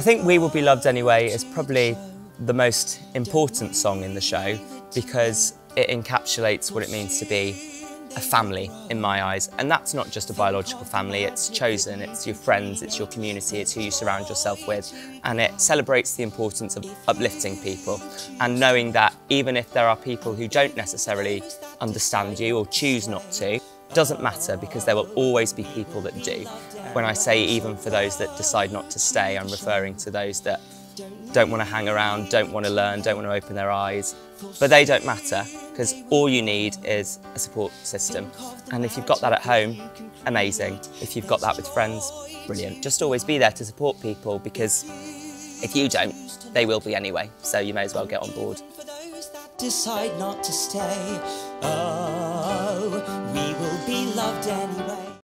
I think We Will Be Loved Anyway is probably the most important song in the show because it encapsulates what it means to be a family in my eyes. And that's not just a biological family, it's chosen, it's your friends, it's your community, it's who you surround yourself with. And it celebrates the importance of uplifting people and knowing that even if there are people who don't necessarily understand you or choose not to, doesn't matter because there will always be people that do. When I say even for those that decide not to stay, I'm referring to those that don't want to hang around, don't want to learn, don't want to open their eyes. But they don't matter because all you need is a support system. And if you've got that at home, amazing. If you've got that with friends, brilliant. Just always be there to support people because if you don't, they will be anyway. So you may as well get on board. Decide not to stay. Oh, we will be loved anyway.